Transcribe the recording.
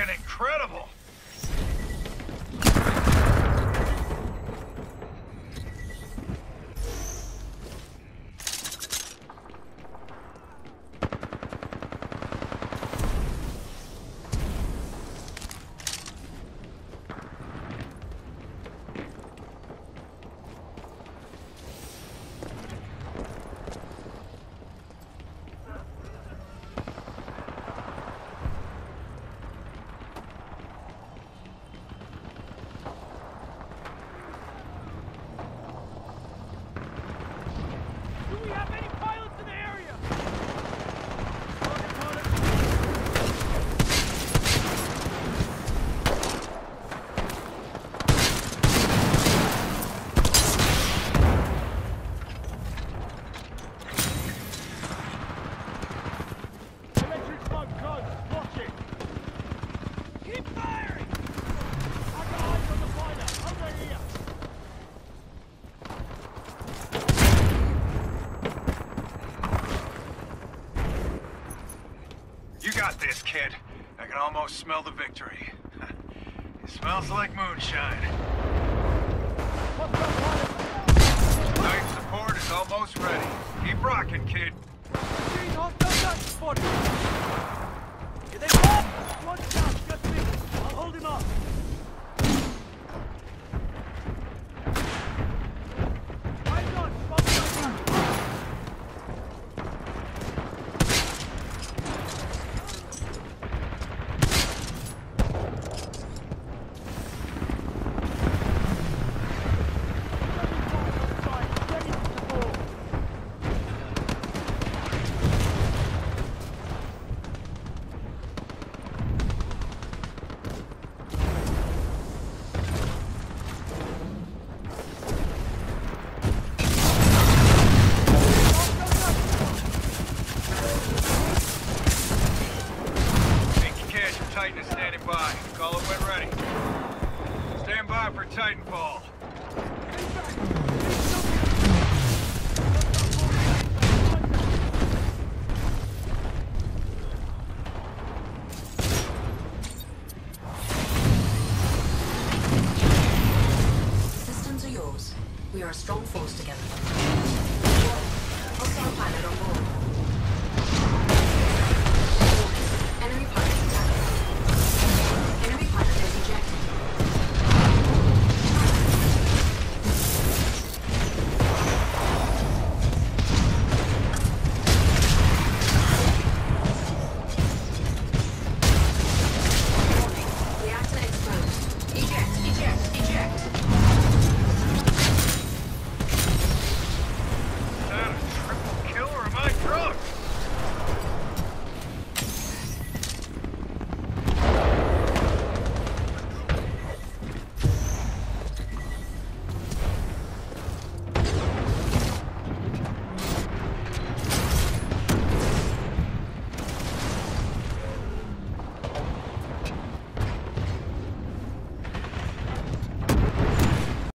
freaking incredible! kid. I can almost smell the victory. it smells like moonshine. Night support is almost ready. Keep rocking, kid. by for Titanfall. Systems are yours. We are a strong force together.